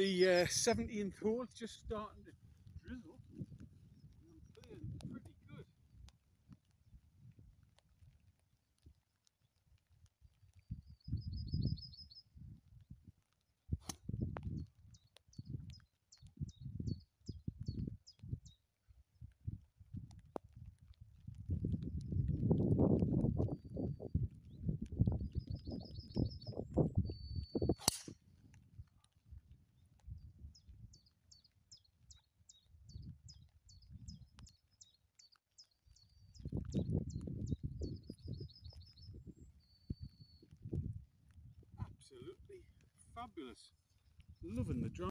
the uh, 17th hole, just starting to drizzle. Absolutely fabulous. Loving the drive.